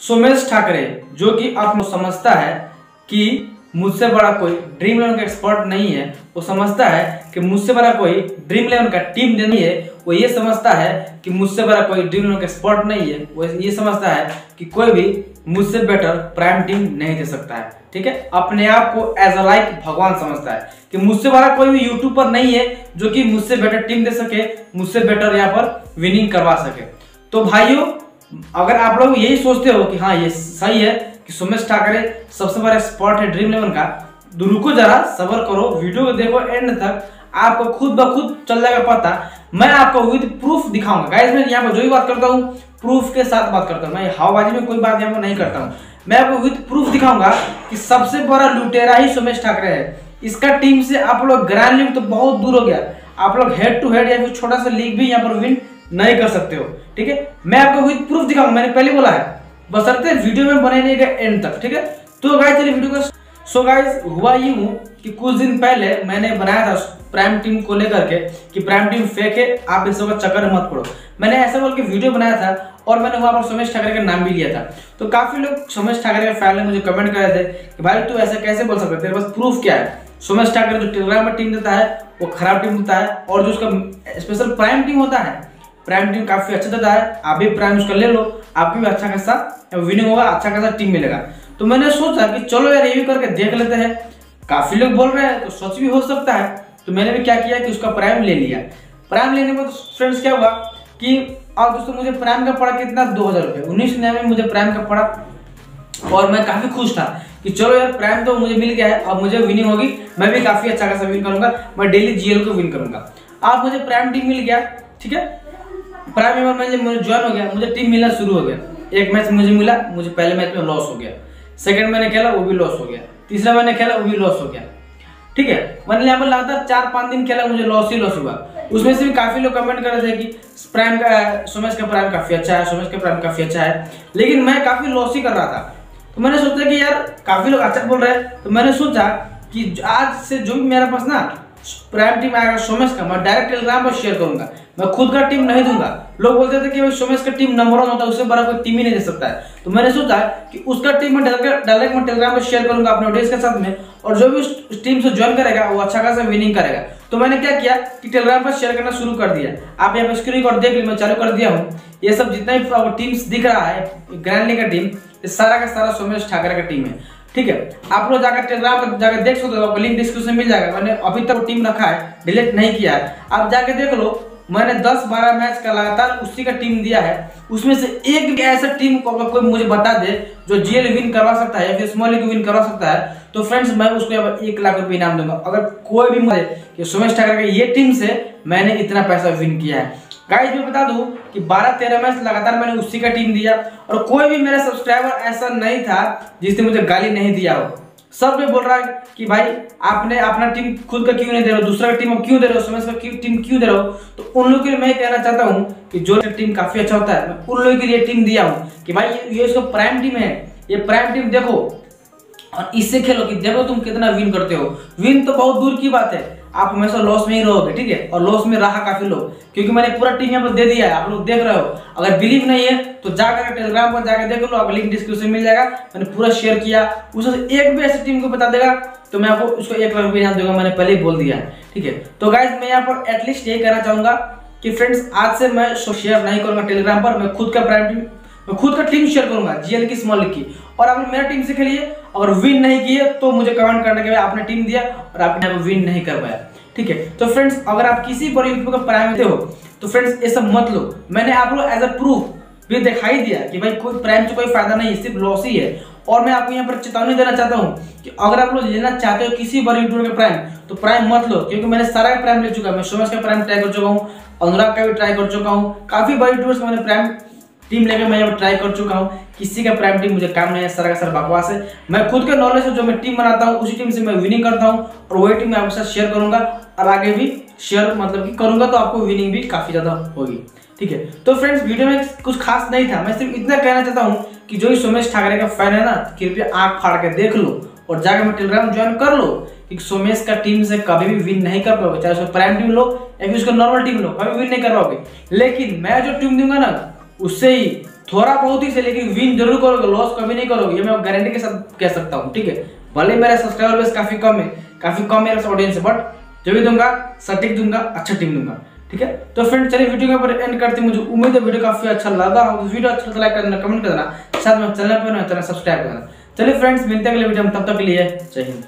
सोमेश ठाकरे, जो कि आप समझता है कि मुझसे बड़ा कोई ड्रीम इलेवन का एक्सपर्ट नहीं है, वो समझता है कि मुझसे बड़ा कोई ड्रीम इलेवन का टीम नहीं है, वो ये समझता है कि मुझसे बड़ा कोई ड्रीम इलेवन का एक्सपर्ट नहीं है, वो ये समझता है कि कोई भी मुझसे बेटर प्राइम टीम नहीं दे सकता है, ठीक है? अपने आप को एज अ लाइक भगवान समझता है कि मुझसे बड़ा कोई भी यूट्यूब पर नहीं है, जो कि मुझसे बेटर टीम दे सके, मुझसे बेटर यहाँ पर विनिंग करवा सके। तो भाइयों अगर आप लोग यही सोचते हो कि हाँ ये सही है कि सुमेश ठाकरे सबसे बड़ा स्पॉट है ड्रीम इलेवन का तो रुको जरा, सबर करो वीडियो को देखो एंड तक आपको खुद ब खुद चल जाएगा पता। मैं आपको विद प्रूफ दिखाऊँगा। गाइस मैं यहाँ पर जो भी बात करता हूँ प्रूफ के साथ बात करता हूँ। मैं हवाबाजी में कोई बात यहाँ पर नहीं करता हूँ। मैं आपको विद प्रूफ दिखाऊँगा कि सबसे बड़ा लुटेरा ही सुमेश ठाकरे है। इसका टीम से आप लोग ग्रैंड लीग तो बहुत दूर हो गया। आप लोग हेड टू हेड या फिर छोटा सा लीग भी यहाँ पर विन नहीं कर सकते हो, ठीक है? मैं आपको विद प्रूफ दिखाऊँगा, मैंने पहले बोला है। बसरते वीडियो में बने रहेगा एंड तक, ठीक है? तो गाइस चलिए वीडियो को सो गाइस हुआ यूँ कि कुछ दिन पहले मैंने बनाया था प्राइम टीम को लेकर के कि प्राइम टीम फेक है, आप इस वक्त चक्कर मत पड़ो। मैंने ऐसा बोल के वीडियो बनाया था और मैंने वहाँ पर सोमेश ठाकरे का नाम भी लिया था। तो काफ़ी लोग सोमेश ठाकरे के फ़ैन ने मुझे कमेंट कर रहे थे कि भाई, तू ऐसा कैसे बोल सकते तेरे पास प्रूफ क्या है? सोमेश ठाकरे जो टेलीग्राम में टीम देता है, वो खराब टीम देता है और जो उसका स्पेशल प्राइम टीम होता है प्राइम टीम काफ़ी अच्छा देता है। आप भी प्राइम उसका ले लो। आपकी भी अच्छा खासा विनिंग होगा अच्छा खासा टीम मिलेगा। तो मैंने सोचा कि चलो यार, ये भी करके देख लेते हैं। काफ़ी लोग बोल रहे हैं तो सच भी हो सकता है। तो मैंने भी क्या किया कि उसका प्राइम ले लिया। प्राइम लेने में तो फ्रेंड्स क्या हुआ कि, और दोस्तों, मुझे प्राइम का पड़ा कितना? दो हज़ार रुपये। उन्नीस में मुझे प्राइम का पड़ा और मैं काफ़ी खुश था कि चलो यार प्राइम तो मुझे मिल गया है। अब मुझे विनिंग होगी। मैं भी काफ़ी अच्छा खासा विन करूँगा। मैं डेली जीएल को विन करूँगा। अब मुझे प्राइम टीम मिल गया, ठीक है? प्राइम मेंबर में मुझे ज्वाइन हो गया, मुझे टीम मिलना शुरू हो गया। एक मैच मुझे मिला, मुझे पहले मैच में लॉस हो गया। सेकंड मैंने खेला, वो भी लॉस हो गया। तीसरा मैंने खेला, वो भी लॉस हो गया। ठीक है? मैंने यहाँ पर लगातार चार पाँच दिन खेला, मुझे लॉस ही लॉस हुआ। उसमें से भी काफ़ी लोग कमेंट कर रहे थे कि प्राइम का, सोमेश का प्राइम काफ़ी अच्छा है, सोमेश का प्राइम काफ़ी अच्छा है। लेकिन मैं काफ़ी लॉस ही कर रहा था। तो मैंने सोचा कि यार, काफ़ी लोग अच्छा बोल रहे हैं। तो मैंने सोचा कि आज से जो भी मेरे पास ना प्राइम टीम आएगा, सोमेश का, मैं डायरेक्ट टेलीग्राम पर शेयर करूँगा। मैं खुद का टीम नहीं दूँगा। लोग बोलते थे कि सोमेश का टीम नंबर वन होता है, उससे बड़ा कोई टीम ही नहीं दे सकता है। तो मैंने सोचा कि उसका टीम मैं डायरेक्ट मैं टेलीग्राम पर शेयर करूँगा अपने ऑडियंस के साथ में, और जो भी उस टीम से ज्वाइन करेगा, वो अच्छा खासा विनिंग करेगा। तो मैंने क्या किया कि टेलीग्राम पर शेयर करना शुरू कर दिया। आप यहाँ पर स्क्रीन रिकॉर्ड देख ली मैं चालू कर दिया हूँ। ये सब जितना भी टीम्स दिख रहा है ग्रैंड लीग का टीम ये सारा का सारा सोमेश ठाकरे का टीम है। ठीक है, आप लोग जाकर टेलीग्राम पर जाकर देख सकते हो, आपको लिंक डिस्क्रिप्शन मिल जाएगा। मैंने अभी तक टीम रखा है डिलीट नहीं किया है। आप जाके देख लो मैंने 10-12 मैच का लगातार उसी का टीम दिया है। उसमें से एक ऐसा टीम को अगर कोई मुझे बता दे, जो जीएल विन करवा सकता है या फिर स्मॉल विन करवा सकता है तो फ्रेंड्स मैं उसको एक लाख रुपए इनाम दूँगा। अगर कोई भी मुझे, कि सुमेश ठाकर का ये टीम से मैंने इतना पैसा विन किया है। गाइस मैं बता दूँ कि 12-13 मैच लगातार मैंने उसी का टीम दिया, और कोई भी मेरा सब्सक्राइबर ऐसा नहीं था जिसने मुझे गाली नहीं दिया हो। सब में बोल रहा है कि भाई, आपने अपना टीम खुद का क्यों नहीं दे रहे हो? दूसरा टीम क्यों दे रहे हो? समय का टीम क्यों दे रहे हो? तो उन लोगों के लिए मैं कहना चाहता हूँ कि जो टीम काफ़ी अच्छा होता है, मैं उन लोगों के लिए टीम दिया हूँ कि भाई, ये इसको प्राइम टीम है। ये प्राइम टीम देखो। और इससे खेलो कि देखो तुम कितना विन करते हो। विन तो बहुत दूर की बात है। आप हमेशा लॉस में ही रहोगे, ठीक है? और लॉस में रहा काफ़ी लोग क्योंकि मैंने पूरा टीम यहाँ पर दे दिया है, आप लोग देख रहे हो। अगर बिलीव नहीं है तो जाकर टेलीग्राम पर जाकर देख लो आप लिंक डिस्क्रिप्शन मिल जाएगा। मैंने पूरा शेयर किया। उसमें एक भी ऐसी टीम को बता देगा तो मैं आपको उसको एक लाख रुपये यहाँ दूँगा, मैंने पहले ही बोल दिया है, ठीक है? तो गाइज़ मैं यहाँ पर एटलीस्ट यही कहना चाहूँगा कि फ्रेंड्स आज से मैं शेयर नहीं करूँगा टेलीग्राम पर, मैं खुद का प्राइम मैं खुद का टीम शेयर करूँगा जीएल की स्मॉल की। और आपने मेरा टीम से खेलिए अगर विन नहीं किए तो मुझे कमेंट करने के बाद आपने टीम दिया और आपने विन नहीं कर पाया ठीक है? तो फ्रेंड्स अगर आप किसी का प्राइम हो तो फ्रेंड्स ये सब मत लो। मैंने आप लोग एज अ प्रूफ भी दिखाई दिया कि भाई कोई प्राइम से कोई फ़ायदा नहीं, सिर्फ़ लॉस ही है। और मैं आपको यहाँ पर चेतावनी देना चाहता हूँ कि अगर आप लोग लेना चाहते हो किसी बड़े यूट्यूबर का प्राइम तो प्राइम मत लो, क्योंकि मैंने सारा प्राइम ले चुका मैं सोमेश का प्राइम ट्राई कर चुका हूँ, अनुराग का भी ट्राई कर चुका हूँ। काफ़ी बड़े यूट्यूबर्स मैंने प्राइम टीम लेकर मैं यहाँ ट्राई कर चुका हूँ। किसी का प्राइम टीम मुझे काम नहीं है, सारा का सारा बकवास है। मैं खुद के नॉलेज से जो मैं टीम बनाता हूँ, उसी टीम से मैं विनिंग करता हूँ और वही टीम मैं आपके साथ शेयर करूँगा और आगे भी शेयर मतलब कि करूँगा तो आपको विनिंग भी काफ़ी ज़्यादा होगी। ठीक है? तो फ्रेंड्स वीडियो में कुछ खास नहीं था। मैं सिर्फ़ इतना कहना चाहता हूँ कि जो सोमेश ठाकरे का फ़ैन है ना, कृपया आँख फाड़ के देख लो और जाकर मैं टेलीग्राम ज्वाइन कर लो कि सोमेश का टीम से कभी भी विन नहीं कर पाओगे। चाहे उसको प्राइम टीम लो या फिर उसको नॉर्मल टीम लो, कभी विन नहीं कर पाओगे। लेकिन मैं जो टीम दूँगा ना उससे ही थोड़ा बहुत ही से लेकिन विन ज़रूर करोगे लॉस कभी नहीं करोगे, ये मैं गारंटी के साथ कह सकता हूँ, ठीक है? भले मेरा सब्सक्राइबर बेस काफ़ी कम है, काफ़ी कम मेरा ऑडियंस है बट जो भी दूँगा, सटीक दूँगा अच्छा टीम दूँगा, ठीक है? तो फ्रेंड चलिए वीडियो के ऊपर एंड करते मुझे उम्मीद है वीडियो काफ़ी अच्छा लगा हो वीडियो अच्छा लगा लाइक कर देना कमेंट कर देना साथ में चैनल पर चैनल सब्सक्राइब कर देना चलिए फ्रेंड्स मिलते हैं अगले वीडियो में, तब तक के लिए जय हिंद।